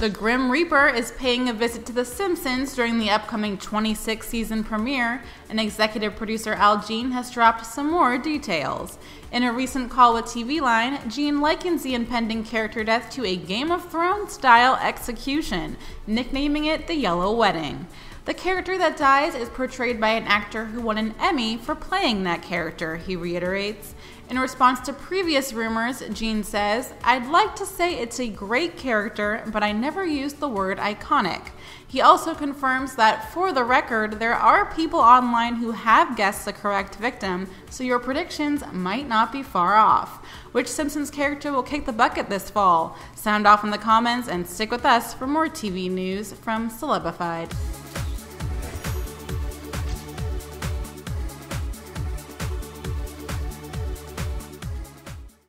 The Grim Reaper is paying a visit to The Simpsons during the upcoming 26th season premiere, and executive producer Al Jean has dropped some more details. In a recent call with TV Line, Jean likens the impending character death to a Game of Thrones style execution, nicknaming it the Yellow Wedding. The character that dies is portrayed by an actor who won an Emmy for playing that character, he reiterates. In response to previous rumors, Jean says, I'd like to say it's a great character, but I never used the word iconic. He also confirms that, for the record, there are people online who have guessed the correct victim, so your predictions might not be far off. Which Simpsons character will kick the bucket this fall? Sound off in the comments and stick with us for more TV news from Celebified.